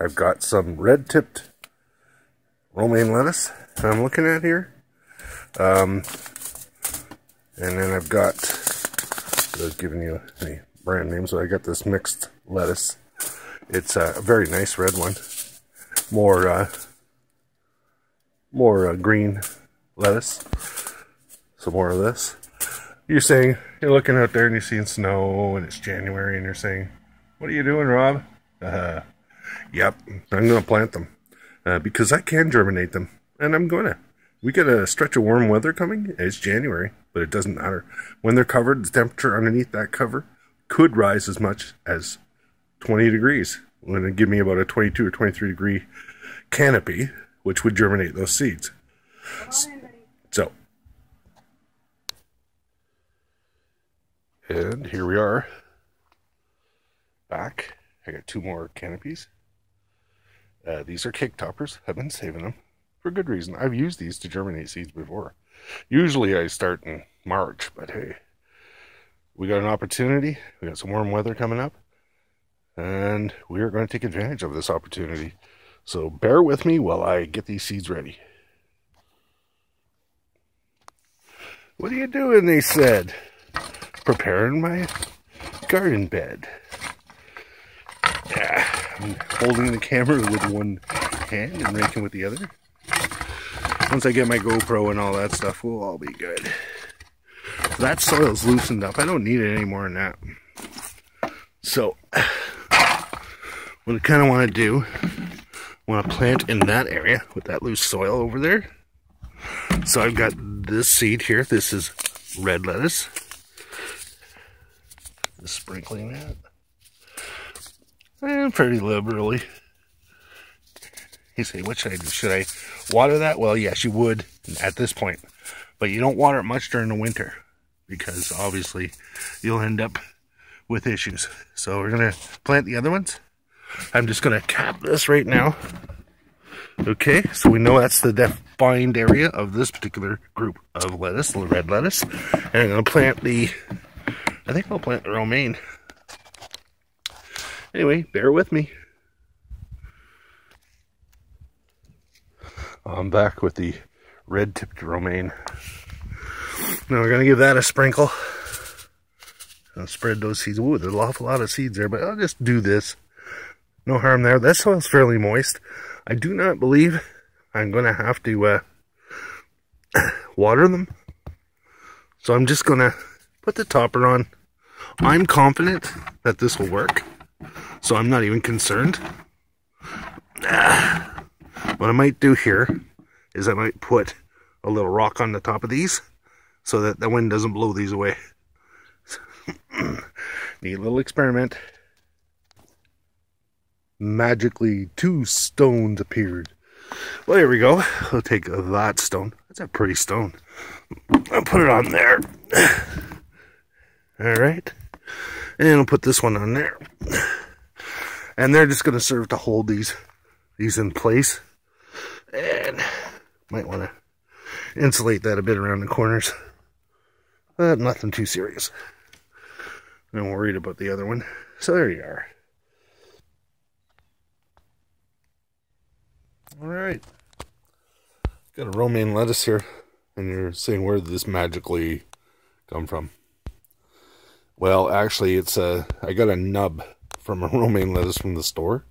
I've got some red-tipped romaine lettuce I'm looking at here. Um, and then I've got, I was giving you the brand name, so I got this mixed lettuce. It's a very nice red one. More, uh, more uh, green lettuce. Some more of this. You're saying, you're looking out there and you're seeing snow and it's January and you're saying, what are you doing, Rob? Uh, yep, I'm going to plant them. Uh, because I can germinate them. And I'm going to. We get a stretch of warm weather coming. It's January, but it doesn't matter. When they're covered, the temperature underneath that cover could rise as much as 20 degrees. When it give me about a 22 or 23 degree canopy, which would germinate those seeds. So, and here we are back. I got two more canopies. Uh, these are cake toppers. I've been saving them for good reason. I've used these to germinate seeds before. Usually I start in March, but hey, we got an opportunity. We got some warm weather coming up, and we are going to take advantage of this opportunity. So bear with me while I get these seeds ready. What are you doing? They said. Preparing my garden bed. Holding the camera with one hand and raking with the other. Once I get my GoPro and all that stuff, we'll all be good. That soil's loosened up. I don't need it anymore than that. So, what I kind of want to do, I want to plant in that area with that loose soil over there. So I've got this seed here. This is red lettuce. Just sprinkling that. And pretty liberally. You say, what should I do? Should I water that? Well, yes, you would at this point. But you don't water it much during the winter because obviously you'll end up with issues. So we're going to plant the other ones. I'm just going to cap this right now. Okay, so we know that's the defined area of this particular group of lettuce, the red lettuce. And I'm going to plant the, I think I'll plant the romaine. Anyway, bear with me. I'm back with the red-tipped romaine. Now we're going to give that a sprinkle. I'll spread those seeds. Ooh, there's an awful lot of seeds there, but I'll just do this. No harm there. That soil's fairly moist. I do not believe I'm going to have to uh, water them. So I'm just going to put the topper on. I'm confident that this will work. So I'm not even concerned. What I might do here is I might put a little rock on the top of these so that the wind doesn't blow these away. Neat little experiment. Magically, two stones appeared. Well, here we go. I'll take that stone. That's a pretty stone. I'll put it on there. All right. And I'll put this one on there. And they're just going to serve to hold these, these in place. And might want to insulate that a bit around the corners. But nothing too serious. I'm worried about the other one. So there you are. Alright. Got a romaine lettuce here. And you're saying where did this magically come from? Well, actually, it's a, I got a nub from a romaine lettuce from the store.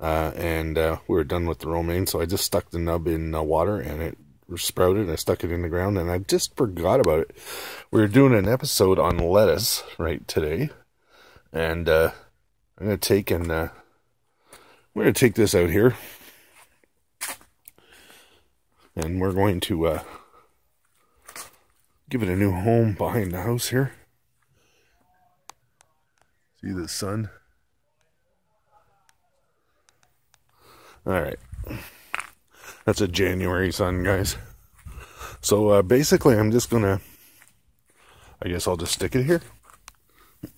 Uh, and uh, we were done with the romaine, so I just stuck the nub in uh, water and it sprouted. I stuck it in the ground and I just forgot about it. We were doing an episode on lettuce right today, and uh, I'm gonna take and uh, we're gonna take this out here, and we're going to uh, give it a new home behind the house here. See the sun. All right. That's a January sun, guys. So uh, basically, I'm just going to, I guess I'll just stick it here.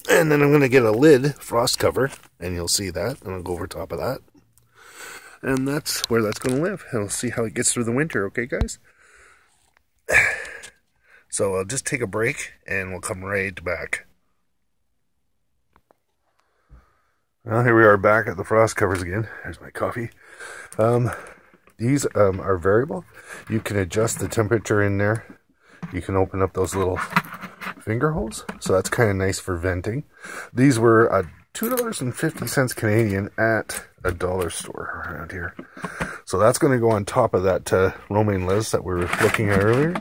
And then I'm going to get a lid, frost cover, and you'll see that. And I'll go over top of that. And that's where that's going to live. And we'll see how it gets through the winter, okay, guys? So I'll just take a break, and we'll come right back. Well, here we are back at the frost covers again. There's my coffee. Um, these um, are variable. You can adjust the temperature in there. You can open up those little finger holes. So that's kind of nice for venting. These were uh, $2.50 Canadian at a dollar store around here. So that's going to go on top of that uh, romaine lettuce that we were looking at earlier.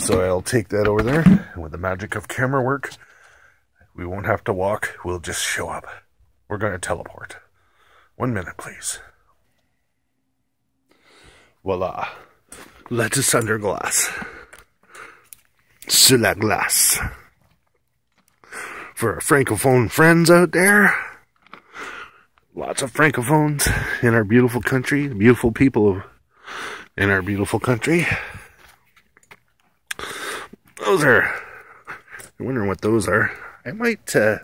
So I'll take that over there. And with the magic of camera work, we won't have to walk. We'll just show up. We're going to teleport. One minute, please. Voila. Lettuce under glass. Sur la glace. For our francophone friends out there, lots of francophones in our beautiful country, beautiful people in our beautiful country. Those are, I'm wondering what those are. I might, uh,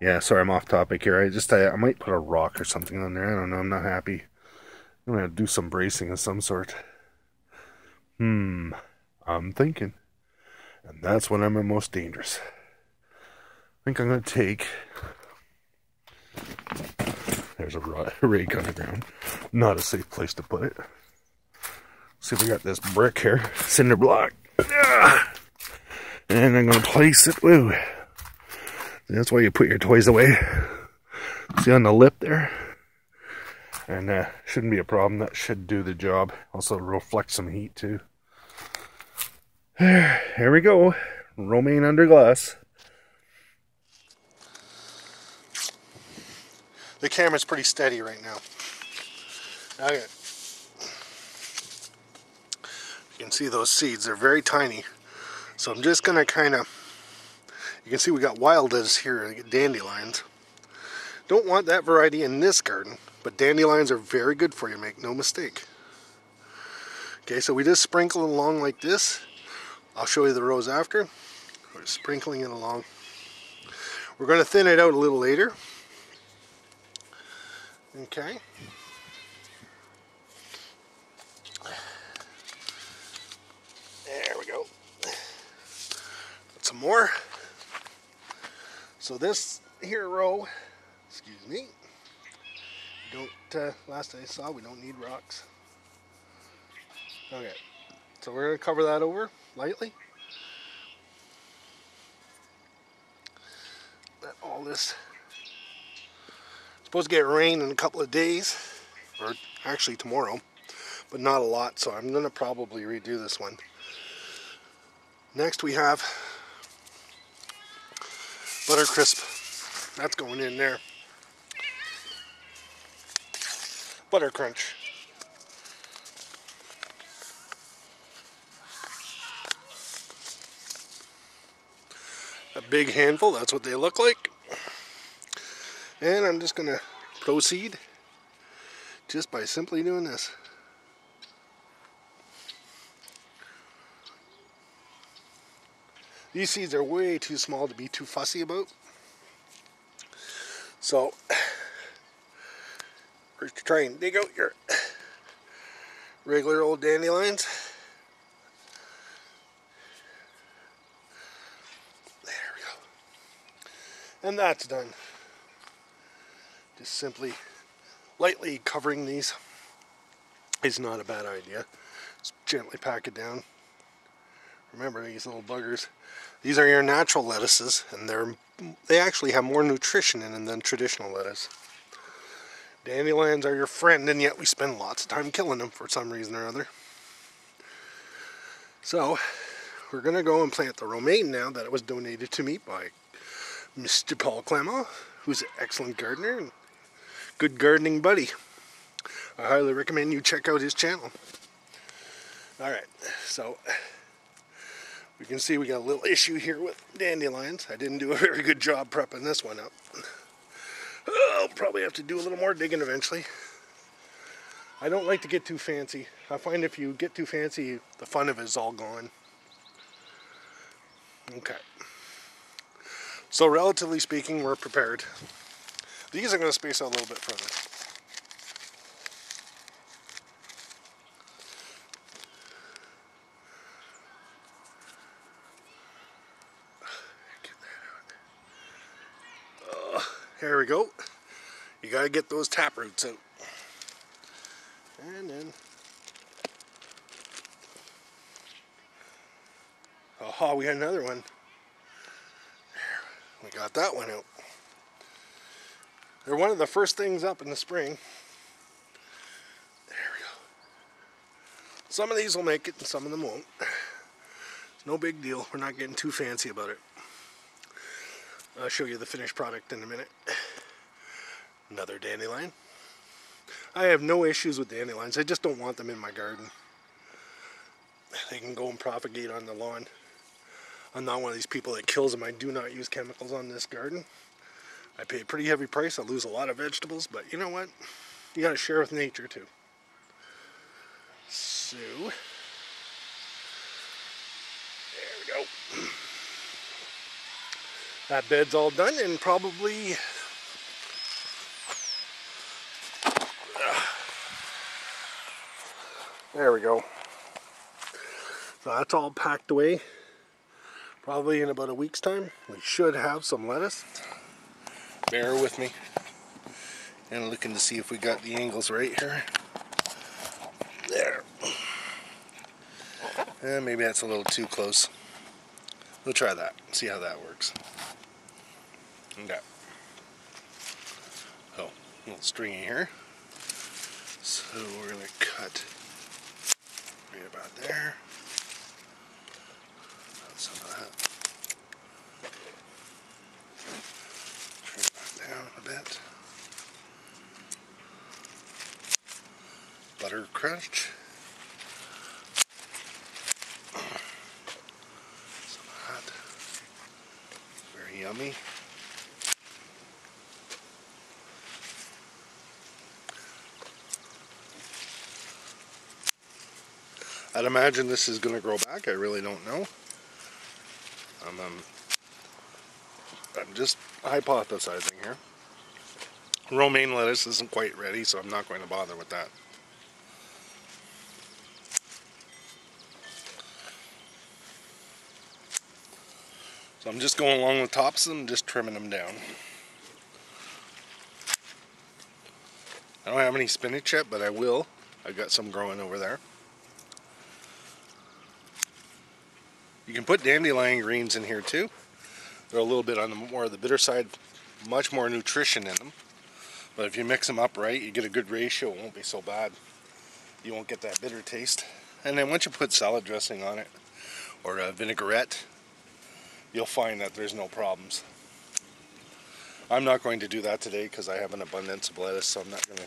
yeah, sorry, I'm off topic here. I just, I, I might put a rock or something on there. I don't know. I'm not happy. I'm to do some bracing of some sort. Hmm. I'm thinking. And that's when I'm the most dangerous. I think I'm to take... There's a rake on the ground. Not a safe place to put it. See if we got this brick here. Cinder block. And I'm to place it. Woo. That's why you put your toys away. See on the lip there? And uh, shouldn't be a problem. That should do the job. Also reflect some heat too. Here we go. Romaine under glass. The camera's pretty steady right now. Okay. You can see those seeds. They're very tiny. So I'm just going to kind of you can see we got wild lettuce here, uh, dandelions. Don't want that variety in this garden, but dandelions are very good for you, make no mistake. Okay, so we just sprinkle it along like this. I'll show you the rows after. We're sprinkling it along. We're going to thin it out a little later. Okay. There we go. Put some more. So this here row, excuse me, don't, uh, last I saw, we don't need rocks. Okay, so we're going to cover that over lightly. Let all this, supposed to get rain in a couple of days, or actually tomorrow, but not a lot, so I'm going to probably redo this one. Next we have butter crisp. That's going in there. Butter crunch. A big handful, that's what they look like. And I'm just going to proceed just by simply doing this. These seeds are way too small to be too fussy about. So, we're trying dig out your regular old dandelions. There we go. And that's done. Just simply lightly covering these is not a bad idea. Just gently pack it down. Remember these little buggers these are your natural lettuces, and they're they actually have more nutrition in them than traditional lettuce. Dandelions are your friend, and yet we spend lots of time killing them for some reason or other. So, we're going to go and plant the romaine now that it was donated to me by Mr. Paul Clement, who's an excellent gardener and good gardening buddy. I highly recommend you check out his channel. Alright, so we can see we got a little issue here with dandelions. I didn't do a very good job prepping this one up. I'll probably have to do a little more digging eventually. I don't like to get too fancy. I find if you get too fancy, the fun of it is all gone. Okay. So relatively speaking, we're prepared. These are going to space out a little bit further. There we go. You got to get those tap roots out. And then Aha, we got another one. We got that one out. They're one of the first things up in the spring. There we go. Some of these will make it and some of them won't. No big deal. We're not getting too fancy about it. I'll show you the finished product in a minute. Another dandelion. I have no issues with dandelions. I just don't want them in my garden. They can go and propagate on the lawn. I'm not one of these people that kills them. I do not use chemicals on this garden. I pay a pretty heavy price. I lose a lot of vegetables, but you know what? You got to share with nature too. So, there we go. That bed's all done and probably There we go. So that's all packed away. Probably in about a week's time, we should have some lettuce. Bear with me. And looking to see if we got the angles right here. There. And maybe that's a little too close. We'll try that, see how that works. Okay. Oh, a little stringy here. So we're to cut right about there. About some of that. down a bit. Butter crunch. Some hot. Very yummy. I'd imagine this is going to grow back. I really don't know. Um, um, I'm just hypothesizing here. Romaine lettuce isn't quite ready, so I'm not going to bother with that. So I'm just going along the tops of them, just trimming them down. I don't have any spinach yet, but I will. I've got some growing over there. You can put dandelion greens in here too. They're a little bit on the more of the bitter side, much more nutrition in them. But if you mix them up right, you get a good ratio, it won't be so bad. You won't get that bitter taste. And then once you put salad dressing on it, or a vinaigrette, you'll find that there's no problems. I'm not going to do that today because I have an abundance of lettuce, so I'm not going to.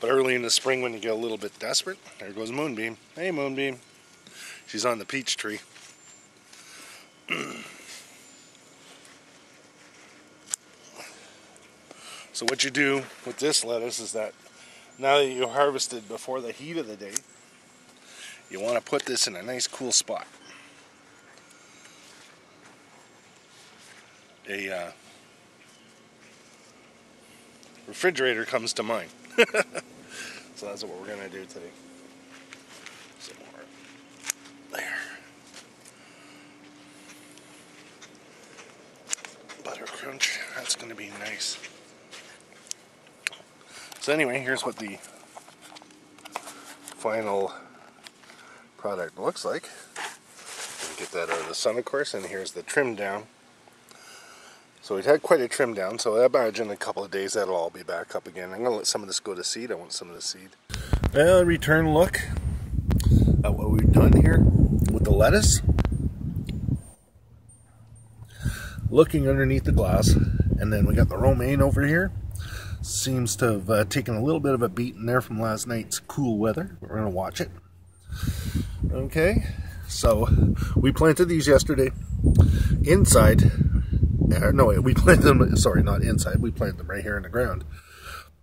But early in the spring when you get a little bit desperate, there goes Moonbeam. Hey Moonbeam. She's on the peach tree. So what you do with this lettuce is that now that you harvested before the heat of the day, you want to put this in a nice cool spot. A uh, refrigerator comes to mind. so that's what we're going to do today. Some more. There. Butter crunch. That's going to be nice. So anyway, here's what the final product looks like. Get that out of the sun, of course, and here's the trim down. So we've had quite a trim down, so I imagine in a couple of days that'll all be back up again. I'm going to let some of this go to seed. I want some of the seed. Well, return look at what we've done here with the lettuce. Looking underneath the glass, and then we got the romaine over here seems to have uh, taken a little bit of a beat in there from last night's cool weather. We're going to watch it. Okay, so we planted these yesterday inside. Uh, no, we planted them, sorry, not inside. We planted them right here in the ground.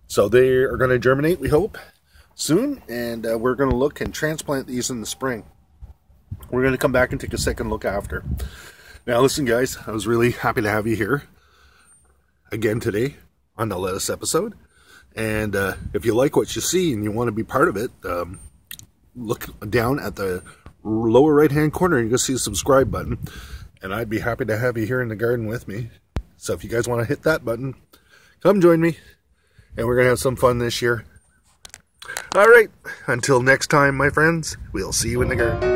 So they are going to germinate, we hope, soon. And uh, we're going to look and transplant these in the spring. We're going to come back and take a second look after. Now, listen, guys, I was really happy to have you here again today on the latest episode. And uh, if you like what you see and you want to be part of it, um, look down at the lower right hand corner and you'll see the subscribe button and I'd be happy to have you here in the garden with me. So if you guys want to hit that button, come join me, and we're going to have some fun this year. All right, until next time, my friends, we'll see you in the garden.